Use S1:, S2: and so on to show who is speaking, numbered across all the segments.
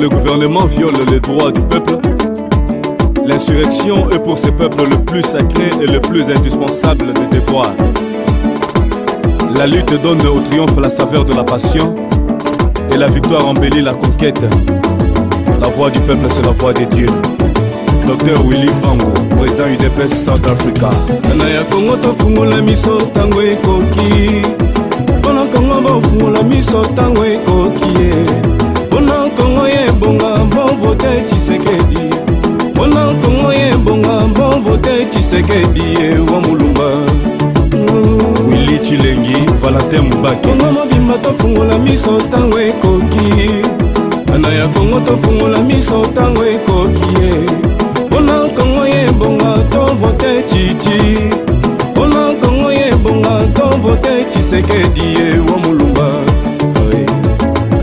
S1: le gouvernement viole les droits du peuple, l'insurrection est pour ce peuple le plus sacré et le plus indispensable des devoirs. La lutte donne au triomphe la saveur de la passion et la victoire embellit la conquête. La voix du peuple, c'est la voix des dieux. Docteur Willy Fango, président UDPS South Africa. sekendi ye wa molumba wili cilengi valentin mobakiongo mobimba tofungola miso ntango ekoki ana ya kongo tofungola miso ntango ekoki ye mpona kongo ye bonga tovote cici mpona kongo ye bonga tovote cisekedi ye wa molumba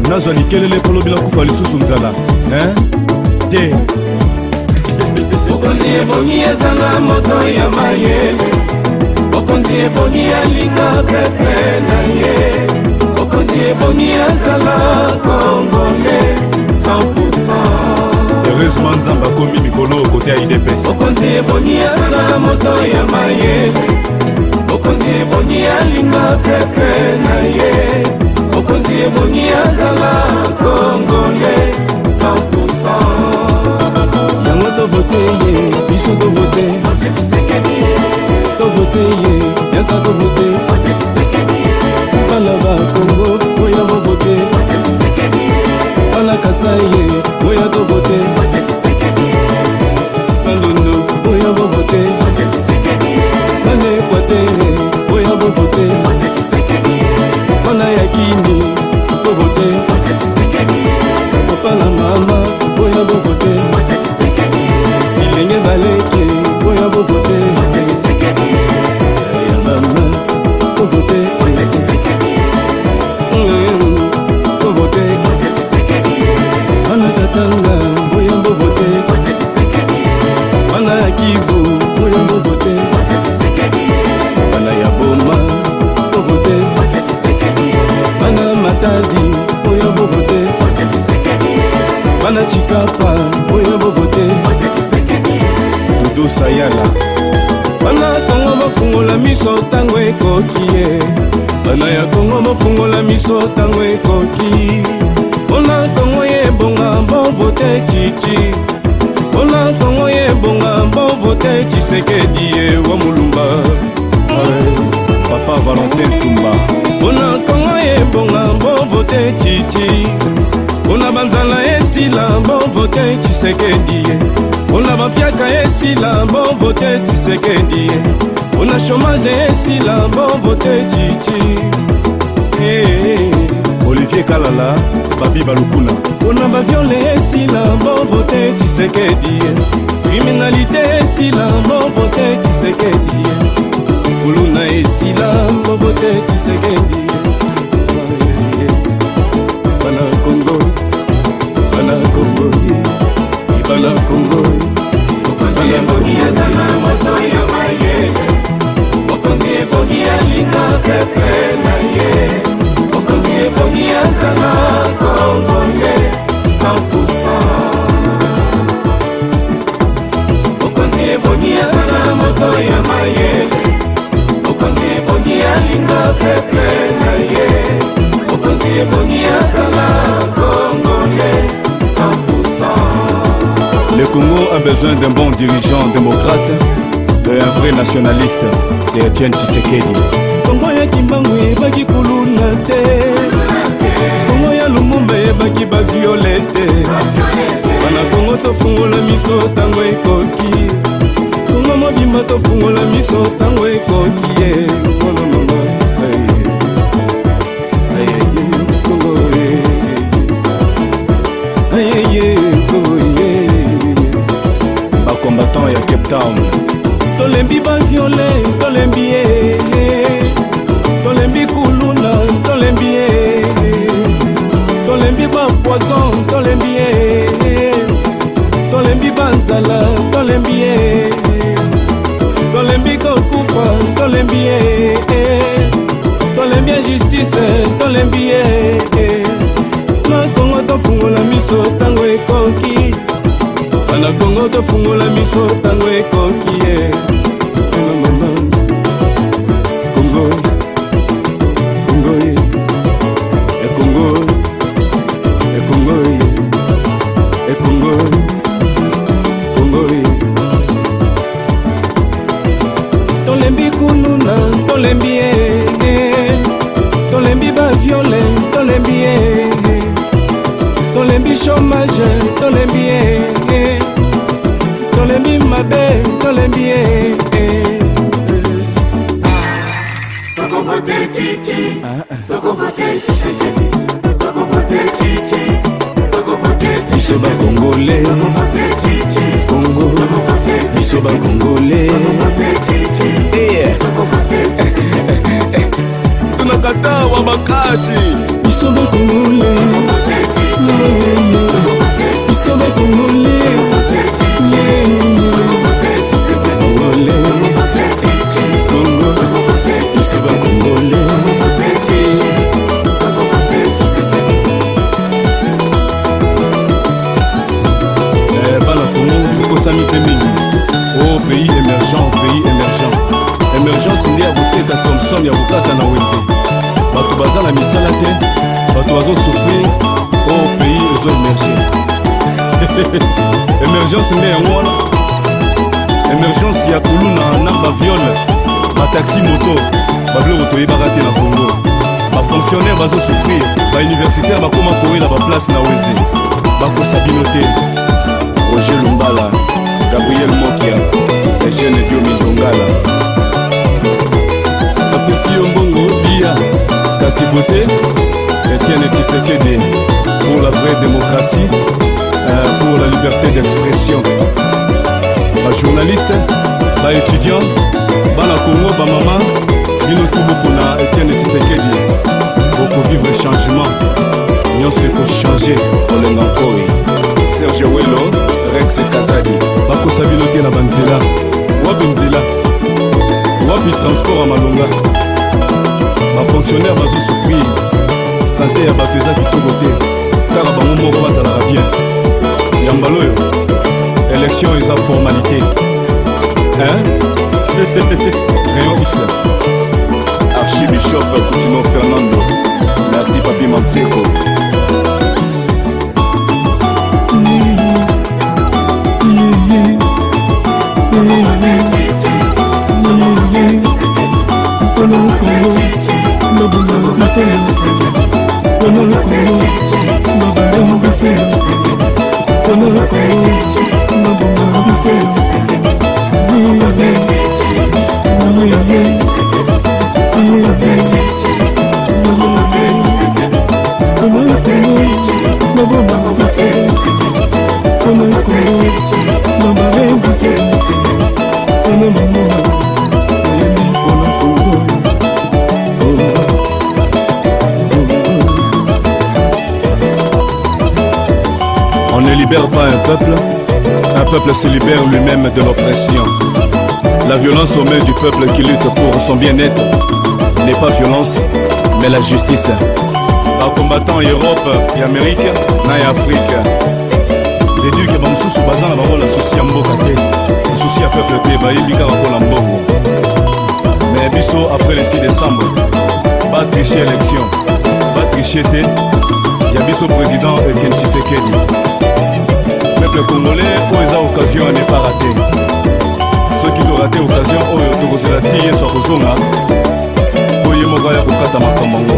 S1: nazwa likelele polobila kufa lisusu nzala te eh? ebongi eza na moto ya mayele bokonzi ebongi alinga pepe na ye bokonzi ebongi azala kongole 100 heureusement nzambe akomi mikolo kote ya idps bokonzi ebongi azala moto ya mayele bokonzi ebongi alinga pepe na ye bokonzi ebongi azala sayala bana kongo bafungola miso ntango ekoki ye bana ya kongo bafungola miso ntango ekoki mpona kongo ye ebonga bovote cici mpona kongo ye ebonga bovote cisekedi ye wa molumba papa valentin tumba mpona kongo ye ebonga bovote cici mpona banzala esila bovote cisekedi ye mpona bampiaka esila bonvo te tisekedi mpona shomage esila bonvo te cici eh, eh. olivier kalala babi balukuna mpona baviole esila bonvo te tisekedi kriminalité esila bonvo te tisekedi kuluna esila bonvo te tisekedi bana kongo bana kongo bana kongo besoin d'un bon dirigeant démocrate, d'un vrai nationaliste, c'est Etienne Tshisekedi. Kongo ya Kimbangu ebaki kuluna te, Kongo ya Lumumba ebaki baviole te, bana Kongo tofungola miso tango ekoki, Kongo mobimba tofungola miso tango ekoki ye, kolononga. Aye, aye, Kongo, aye, aye, Kongo, aye. combattant ya cape town tolembi baviole tolembi ye tolembi kuluna tolembi ye tolembi bapoison bien. Eh, eh. Toko voter ah, ah. Titi, toko voter Tshisekedi, toko voter Titi, toko voter Titi. Biso ba Congolais, toko voter Titi, Congo, toko voter Titi. Biso ba Congolais, toko voter Titi. emergence nde yango wana emergence ya koluna na baviole bataxi moto babiloko toyebaka te na kongo bafonctionnaire bazosouffrir bauniversitaire bakóma koyela baplace na wenze bakosa bino te roger lumbala gabriel mokia egene diomindongala apesi yo mbongo bia kasi vote etienne tisekede pour la vraie démocratie Euh, pour la liberté d'expression bajournaliste baétudiant bana kongo bamama bino tubuku na etienne tisekedi bokovivre changement nyonso ekochange kolenga nkoi serge welo rex kazadi bakosa bino te na banzela wapi nzela wapi transport ya malonga bafonctionnaire bazosufrir sante ya bato eza kitoko te kaka bango moko bazalaka bien Election élection et eza formalité rayon archibishop Coutinho fernando merci papi On ne libère pas un peuple, un peuple se libère lui-même de l'oppression. La violence au milieu du peuple qui lutte pour son bien-être n'est pas violence, mais la justice. bacombattant europe ya amerike na ya afrike deduke bamosusu baza na bango na susi ya mboka te na susi ya peuple te bayebi kaka mpona mbongo me biso après le 6 décembre batriche élection batriche te ya biso président etienne tshisekedi peuple congolais oyo eza occasion nepara te soki torate occasion oyo tokozela ti yesu akozonga po ye moko ya kokata makambo ngo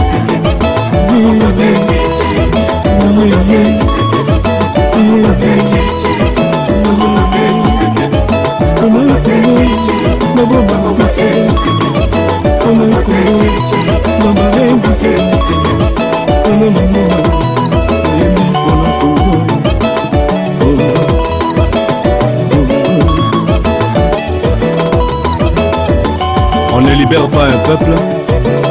S1: libère pas un peuple,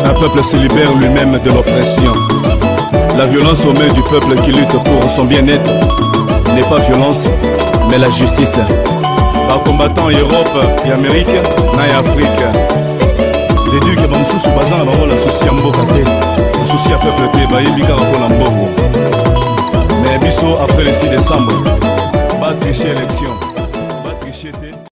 S1: un peuple se libère lui-même de l'oppression. La violence aux mains du peuple qui lutte pour son bien-être n'est pas violence, mais la justice. Par combattant Europe et Amérique, et Afrique. Les que bamsusu baza na à la ya mboka te nasusi peuple qui bayebi kaka mpona mbongo après le 6 décembre triché élection